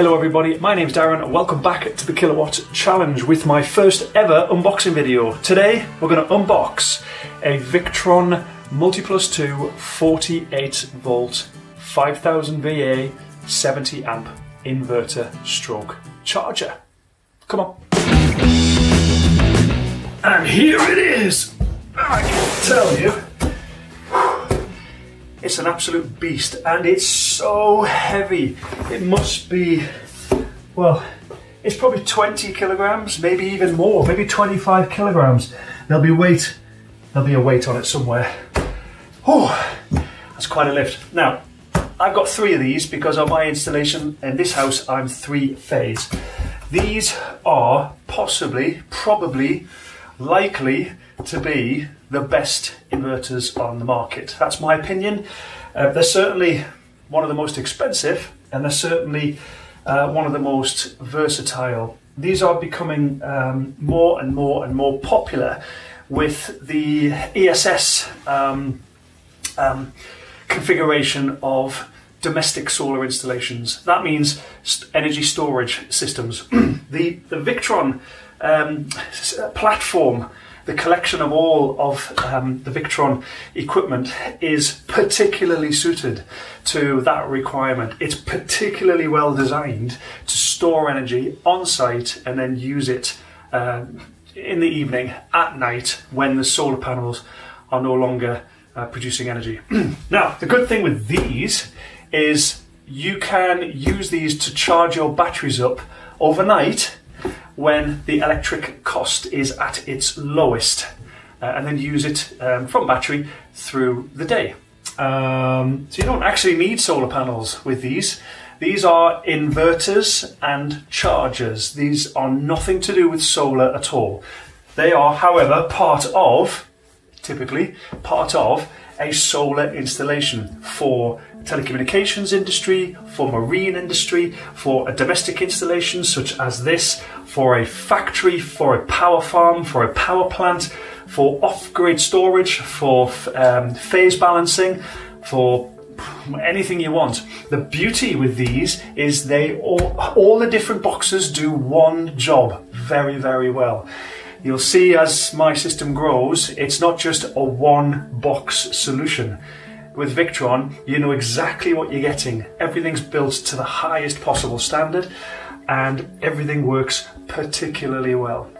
Hello everybody, my name's Darren and welcome back to the Kilowatt Challenge with my first ever unboxing video. Today we're going to unbox a Victron Multiplus 2 48 volt 5000 VA 70 amp inverter stroke charger. Come on. And here it is! I can tell you, it's an absolute beast and it's so heavy. It must be, well, it's probably 20 kilograms, maybe even more, maybe 25 kilograms. There'll be weight, there'll be a weight on it somewhere. Oh, that's quite a lift. Now, I've got three of these because on my installation in this house, I'm three phase. These are possibly, probably, likely to be the best inverters on the market. That's my opinion. Uh, they're certainly one of the most expensive and they're certainly uh, one of the most versatile. These are becoming um, more and more and more popular with the ESS um, um, configuration of domestic solar installations. That means st energy storage systems. the, the Victron um, platform, the collection of all of um, the Victron equipment is particularly suited to that requirement. It's particularly well designed to store energy on site and then use it um, in the evening, at night, when the solar panels are no longer uh, producing energy. now, the good thing with these is you can use these to charge your batteries up overnight when the electric cost is at its lowest uh, and then use it um, from battery through the day. Um, so you don't actually need solar panels with these. These are inverters and chargers. These are nothing to do with solar at all. They are, however, part of, typically, part of a solar installation for telecommunications industry, for marine industry, for a domestic installation such as this, for a factory, for a power farm, for a power plant, for off-grid storage, for um, phase balancing, for anything you want. The beauty with these is they all, all the different boxes do one job very, very well. You'll see as my system grows, it's not just a one box solution. With Victron, you know exactly what you're getting. Everything's built to the highest possible standard and everything works particularly well.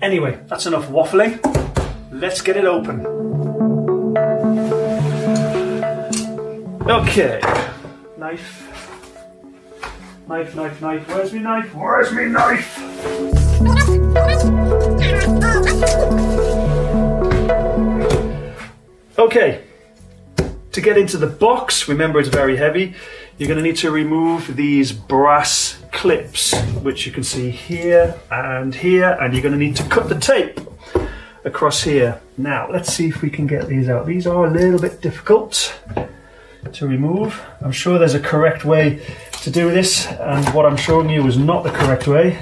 Anyway, that's enough waffling. Let's get it open. Okay, knife. Knife, knife, knife. Where's me knife? Where's me knife? Okay, to get into the box, remember it's very heavy, you're going to need to remove these brass clips, which you can see here and here, and you're going to need to cut the tape across here. Now, let's see if we can get these out. These are a little bit difficult to remove. I'm sure there's a correct way to do this, and what I'm showing you is not the correct way.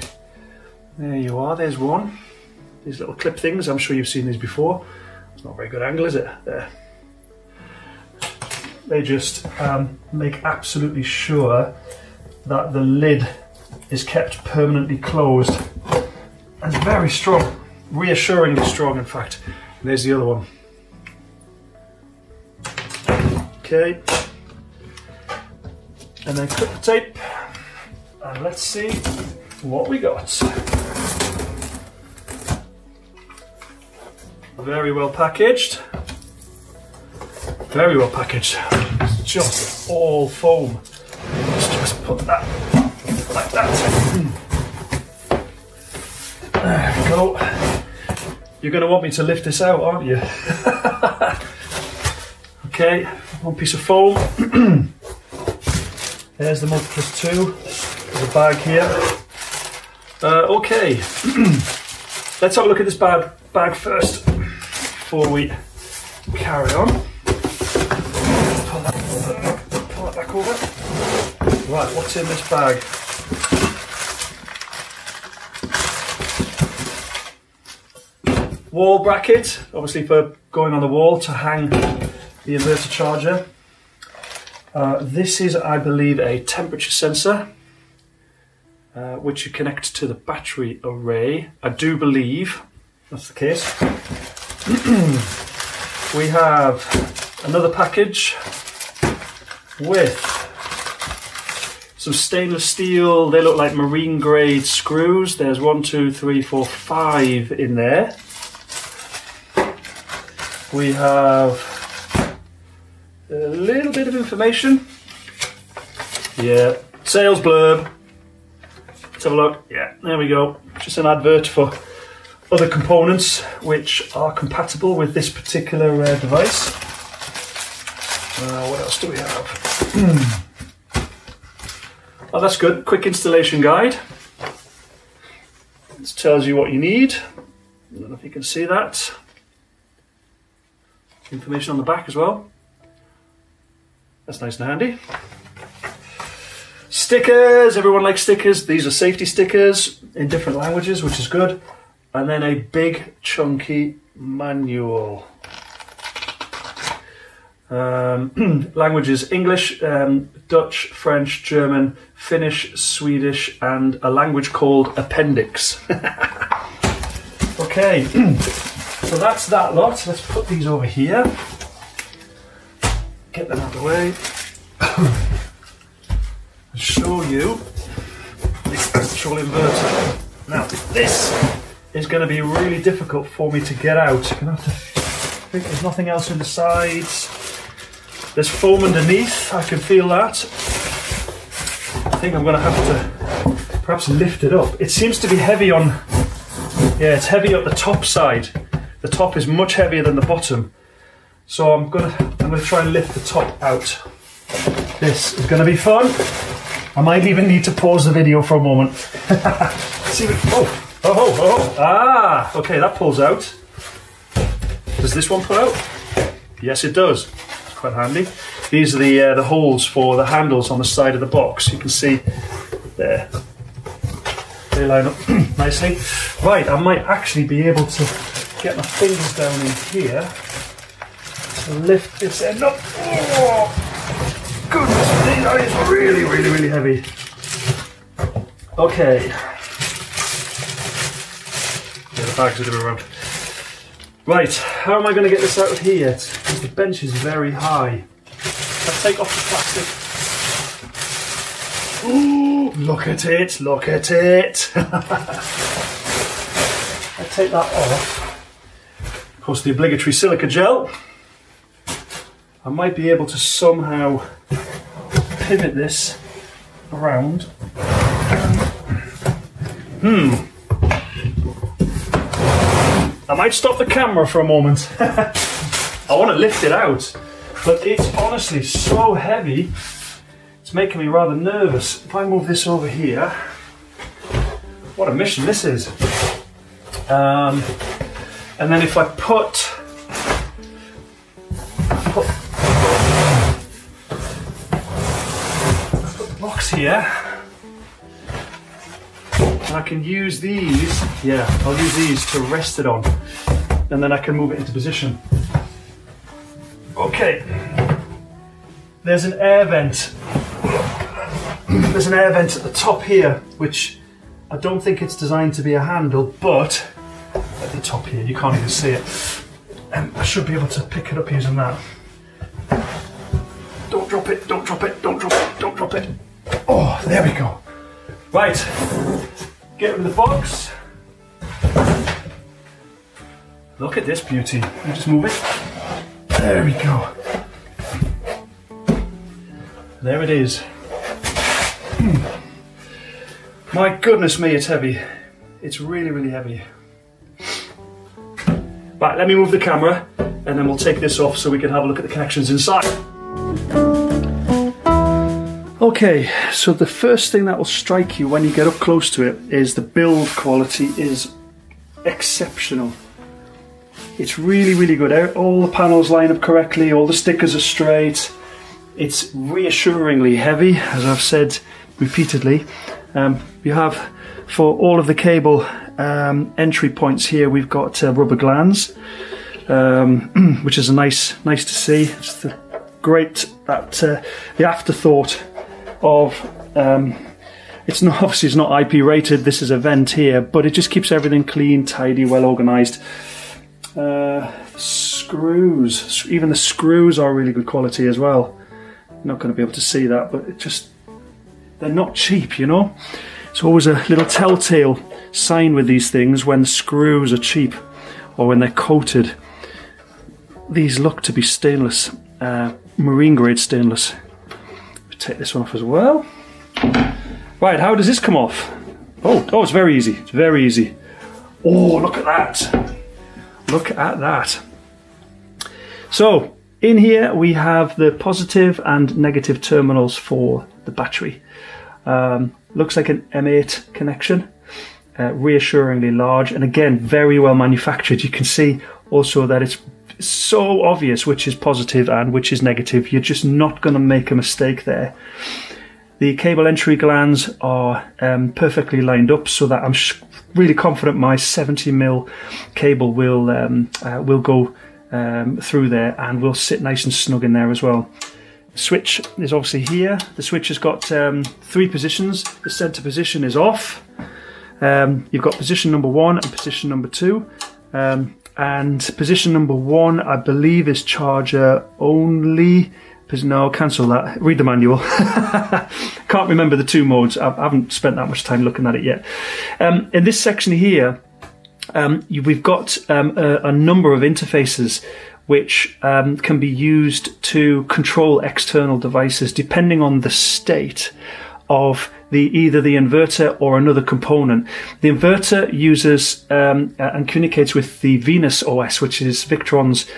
There you are, there's one. These little clip things, I'm sure you've seen these before. It's not a very good angle, is it? There. They just um, make absolutely sure that the lid is kept permanently closed. And it's very strong, reassuringly strong in fact. And there's the other one. Okay. And then cut the tape. And let's see what we got. Very well packaged. Very well packaged. It's just all foam. Let's just put that like that. There we go. You're going to want me to lift this out, aren't you? okay, one piece of foam. There's the Multiplus 2. There's a bag here. Uh, okay, let's have a look at this bag, bag first before we carry on. Pull that, pull that back over. Right, what's in this bag? Wall bracket, obviously for going on the wall to hang the inverter charger. Uh, this is, I believe, a temperature sensor. uh, which you connect to the battery array. I do believe that's the case. we have another package with some stainless steel. They look like marine grade screws. There's one, two, three, four, five in there. We have a little bit of information. Yeah, sales blurb. Let's have a look. Yeah, there we go. Just an advert for other components which are compatible with this particular uh, device. Uh, what else do we have? oh, that's good. Quick installation guide. This tells you what you need. I don't know if you can see that. Information on the back as well. That's nice and handy. Stickers, everyone likes stickers. These are safety stickers in different languages, which is good. And then a big chunky manual. Um, languages English, um, Dutch, French, German, Finnish, Swedish, and a language called Appendix. okay, so that's that lot. Let's put these over here. Get them out of the way. show you the actual inverter. Now, this is going to be really difficult for me to get out. You're going to have to I think there's nothing else in the sides. There's foam underneath, I can feel that. I think I'm going to have to perhaps lift it up. It seems to be heavy on, yeah, it's heavy up the top side. The top is much heavier than the bottom. So I'm going to, I'm to try and lift the top out. This is going to be fun. I might even need to pause the video for a moment. See oh, oh, oh, oh, ah, okay, that pulls out. Does this one pull out? Yes, it does. It's quite handy. These are the uh, the holes for the handles on the side of the box. You can see there. They line up nicely. Right, I might actually be able to get my fingers down in here to lift this end up. Oh goodness me, that is really, really, really heavy. Okay. Yeah, the bags are going around. Right, how am I going to get this out of here? Because the bench is very high. Let's take off the plastic. Ooh, look at it, look at it. I take that off. Course, the obligatory silica gel. I might be able to somehow pivot this around. Hmm. I might stop the camera for a moment. I want to lift it out, but it's honestly so heavy, it's making me rather nervous. If I move this over here, what a mission this is. Um, and then if I put put, the box here. And I can use these, yeah, I'll use these to rest it on. And then I can move it into position. Okay. There's an air vent. There's an air vent at the top here, which I don't think it's designed to be a handle, but the top here, you can't even see it. And I should be able to pick it up using that. Don't drop it, don't drop it, don't drop it, don't drop it. Oh, there we go. Right, get rid of the box. Look at this beauty. You just move it. There we go. There it is. Hmm. My goodness me, it's heavy. It's really, really heavy. Right, let me move the camera and then we'll take this off so we can have a look at the connections inside. Okay, so the first thing that will strike you when you get up close to it is the build quality is exceptional. It's really, really good. All the panels line up correctly, all the stickers are straight. It's reassuringly heavy, as I've said repeatedly. Um, you have, for all of the cable um, entry points here, we've got uh, rubber glands, um, which is a nice, nice to see. It's great that uh, the afterthought of um, It's not obviously it's not IP rated. This is a vent here, but it just keeps everything clean, tidy, well organized. Uh, screws, even the screws are really good quality as well. Not going to be able to see that, but it just they're not cheap, you know. It's always a little telltale sign with these things when the screws are cheap or when they're coated. These look to be stainless, uh, marine grade stainless. Take this one off as well. Right, how does this come off? Oh, oh, it's very easy. It's very easy. Oh, look at that. Look at that. So, in here we have the positive and negative terminals for the battery. Um, looks like an M8 connection, uh, reassuringly large, and again, very well manufactured. You can see also that it's so obvious which is positive and which is negative. You're just not going to make a mistake there. The cable entry glands are um, perfectly lined up so that I'm really confident my 70 mil cable will um, uh, will go um, through there and will sit nice and snug in there as well. Switch is obviously here. The switch has got um, three positions. The center position is off. Um, you've got position number one and position number two. Um, and position number one, I believe, is charger only no, cancel that. Read the manual. Can't remember the two modes. I haven't spent that much time looking at it yet. Um, in this section here, um, we've got um, a, a, number of interfaces which um, can be used to control external devices depending on the state of the either the inverter or another component. The inverter uses um, and communicates with the Venus OS, which is Victron's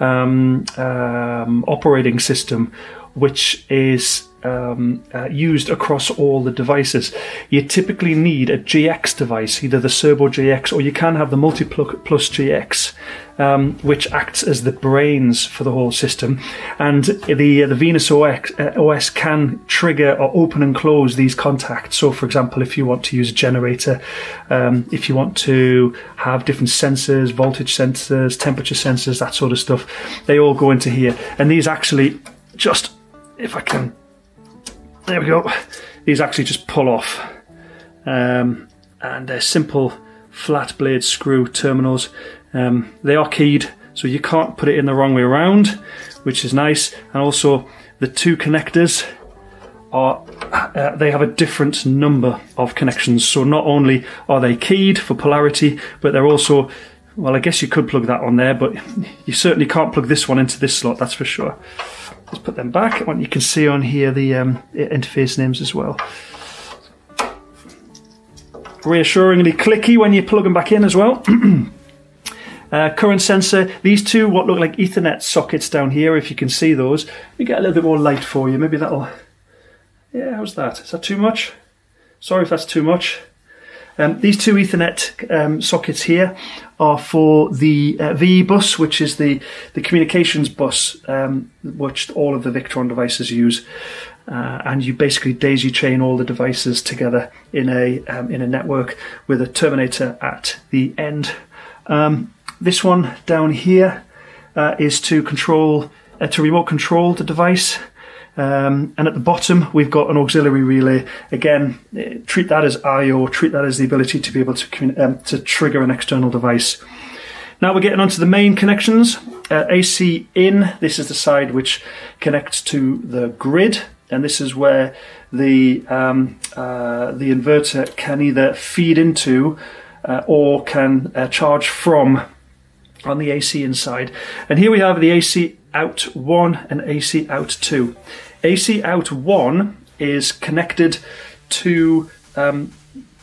um, um, operating system, which is um, uh, used across all the devices. You typically need a GX device, either the Cerbo GX or you can have the Multiplus GX, um, which acts as the brains for the whole system. And the uh, the Venus OS, uh, OS can trigger or open and close these contacts. So, for example, if you want to use a generator, um, if you want to have different sensors, voltage sensors, temperature sensors, that sort of stuff, they all go into here. And these actually just, if I can, there we go. These actually just pull off. Um, and they're simple flat blade screw terminals. Um, they are keyed, so you can't put it in the wrong way around, which is nice. And also, the two connectors are uh, they have a different number of connections. So not only are they keyed for polarity, but they're also well, I guess you could plug that on there, but you certainly can't plug this one into this slot. That's for sure. Let's put them back. You can see on here the um, interface names as well. Reassuringly clicky when you plug them back in as well. uh, current sensor, these two what look like Ethernet sockets down here, if you can see those. Me get a little bit more light for you. Maybe that'll... Yeah, how's that? Is that too much? Sorry if that's too much. Um, these two Ethernet um, sockets here are for the uh, VE bus, which is the, the communications bus um, which all of the Victron devices use. Uh, and you basically daisy chain all the devices together in a um, in a network with a terminator at the end. Um, this one down here uh, is to control uh, to remote control the device. Um, and at the bottom, we've got an auxiliary relay. Again, eh, treat that as I/O. Treat that as the ability to be able to um, to trigger an external device. Now we're getting onto the main connections. Uh, AC in. This is the side which connects to the grid, and this is where the um, uh, the inverter can either feed into uh, or can uh, charge from on the AC inside. And here we have the AC out 1 and AC out 2. AC out 1 is connected to um,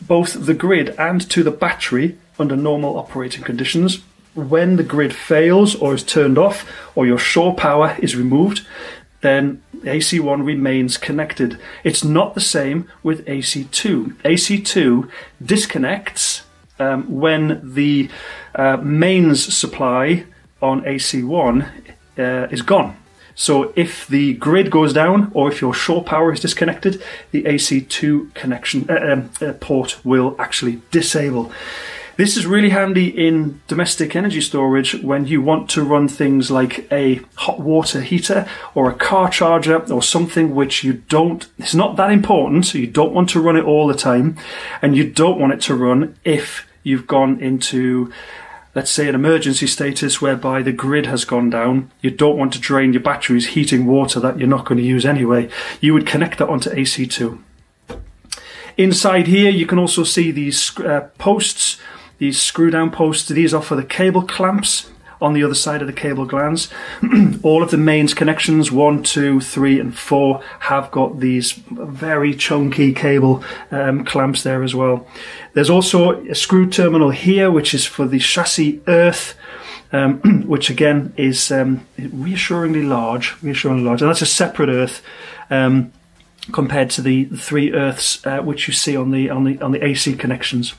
both the grid and to the battery under normal operating conditions. When the grid fails or is turned off or your shore power is removed, then AC1 remains connected. It's not the same with AC2. AC2 disconnects um, when the uh, mains supply on AC1 uh, is gone. So if the grid goes down or if your shore power is disconnected, the AC2 connection uh, um, uh, port will actually disable. This is really handy in domestic energy storage when you want to run things like a hot water heater or a car charger or something which you don't, it's not that important, so you don't want to run it all the time and you don't want it to run if you've gone into let's say an emergency status whereby the grid has gone down, you don't want to drain your batteries heating water that you're not going to use anyway. You would connect that onto AC2. Inside here, you can also see these uh, posts these screw down posts, these are for the cable clamps on the other side of the cable glands. All of the mains connections, one, two, three, and four, have got these very chunky cable um, clamps there as well. There's also a screw terminal here, which is for the chassis earth. Um, which again is um, reassuringly large, reassuringly large, and that's a separate earth um, compared to the three earths uh, which you see on the on the on the AC connections.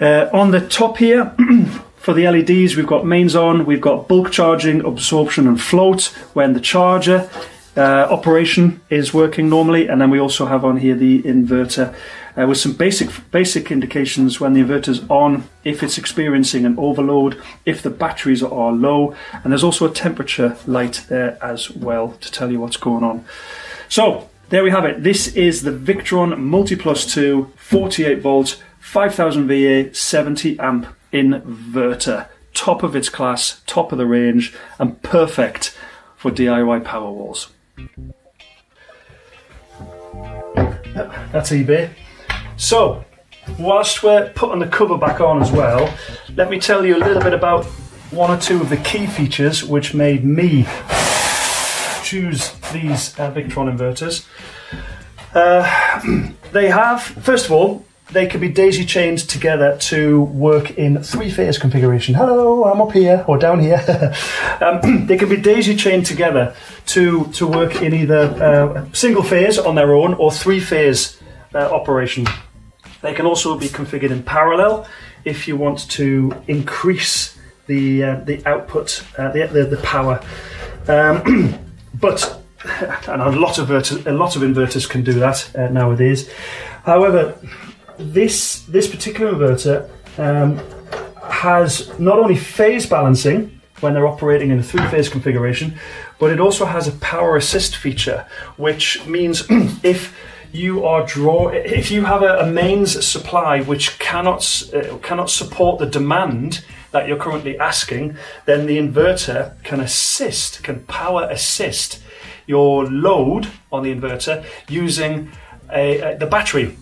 Uh, on the top here, for the LEDs, we've got mains on, we've got bulk charging, absorption, and float when the charger uh, operation is working normally, and then we also have on here the inverter uh, with some basic basic indications when the inverter's on, if it's experiencing an overload, if the batteries are low, and there's also a temperature light there as well to tell you what's going on. So there we have it. This is the Victron Multiplus 2 48 volt 5000 VA 70 amp inverter. Top of its class, top of the range, and perfect for DIY power walls. That's eBay. So, whilst we're putting the cover back on as well, let me tell you a little bit about one or two of the key features which made me choose these uh, Victron inverters. Uh, they have, first of all, they can be daisy chained together to work in three phase configuration. Hello, I'm up here or down here. um, they can be daisy chained together to, to work in either uh, single phase on their own or three phase uh, operation. They can also be configured in parallel if you want to increase the, uh, the output, uh, the, the, the, power. Um, but and a lot of a lot of inverters can do that uh, nowadays. However, this this particular inverter um, has not only phase balancing when they're operating in a three-phase configuration, but it also has a power assist feature, which means if you are draw if you have a, a mains supply which cannot uh, cannot support the demand that you're currently asking, then the inverter can assist, can power assist your load on the inverter using a, a, the battery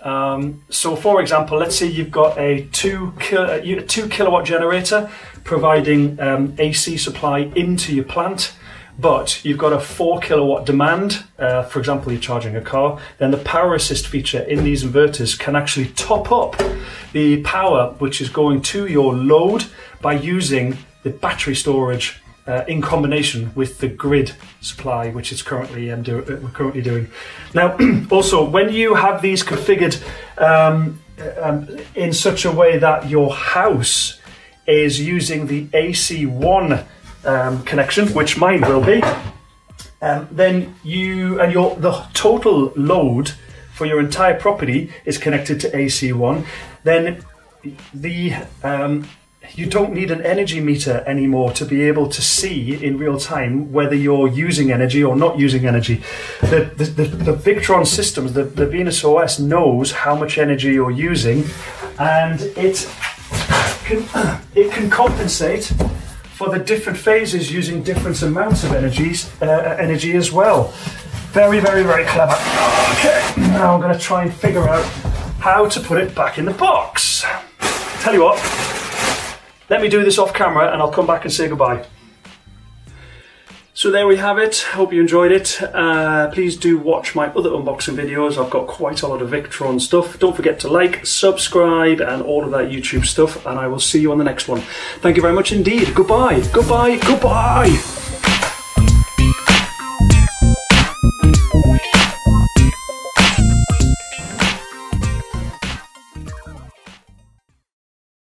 um, so, for example, let's say you've got a two, a two kilowatt generator providing um, AC supply into your plant, but you've got a four kilowatt demand. Uh, for example, you're charging a car, then the power assist feature in these inverters can actually top up the power which is going to your load by using the battery storage uh, in combination with the grid supply, which is currently um, do, uh, we're currently doing. Now, also when you have these configured um, um, in such a way that your house is using the AC1 um, connection, which mine will be, um, then you and your the total load for your entire property is connected to AC1. Then the um, you don't need an energy meter anymore to be able to see in real time whether you're using energy or not using energy. The, the, the, the Victron systems, the, the Venus OS knows how much energy you're using and it can, it can compensate for the different phases using different amounts of energies, uh, energy as well. Very, very, very clever. Okay, now I'm going to try and figure out how to put it back in the box. Tell you what, let me do this off camera and I'll come back and say goodbye. So there we have it. Hope you enjoyed it. Uh, please do watch my other unboxing videos. I've got quite a lot of Victron stuff. Don't forget to like, subscribe, and all of that YouTube stuff. And I will see you on the next one. Thank you very much indeed. Goodbye. Goodbye. Goodbye.